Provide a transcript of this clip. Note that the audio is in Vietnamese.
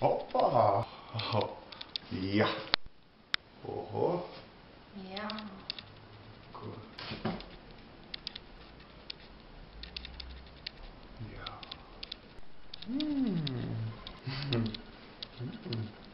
Hoppa! Ja. Oho. Ja. Gut. Ja. Hm. Mm. mm. mm.